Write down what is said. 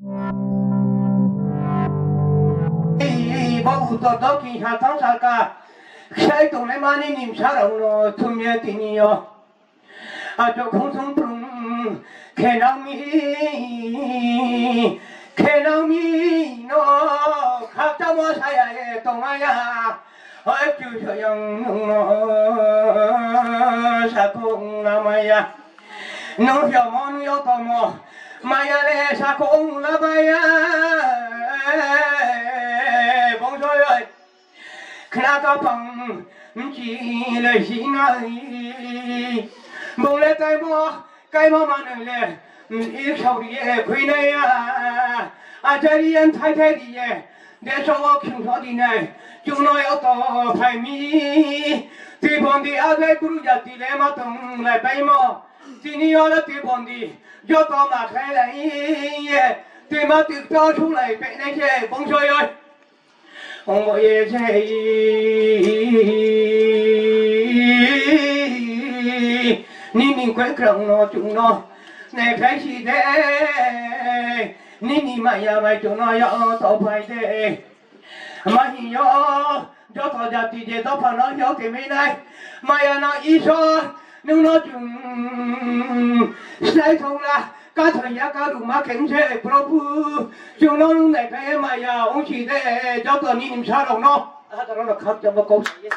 이 뭐부터 더기 향탕 살까? 새 동네 많이 님 사랑으로 투며 뛰니요. 아저 공성풍 개나미 개나미 너 각자 뭐 사야 해 동아야. 어쭈서영 사콩 남아야 너혀먼 여도모 마야레 사콩 나바야 봉소여 그나가 방 지를 희나이 몰래 딸모 깔모마늘래 이 소리에 귀내야 아자리엔 타이타리에 내 소고 킹소디네 주노여 또 팔미 뒤본디 아들 구루자 딜레마 똥래 빼모 今年要来对旁的，要到马开来耶，对嘛对到出来别那些风水哟，我也在。你你快看我中了，那开始的，你你妈呀妈中了要倒牌的，妈呀，这大家弟弟都跑到小姐妹来，妈呀那一说。 နှုံတော့ပြုံဆိုင်ထုံလားကာထရကာလူမခင်ချေပရပူကျုံလုံးနဲ့ခဲမရအောင်ချီတဲ့ကြောက်တော်နီးနေချတော့နော်အဲ့ဒါတော့ခပ်ကြမကောင်းစီရဲ့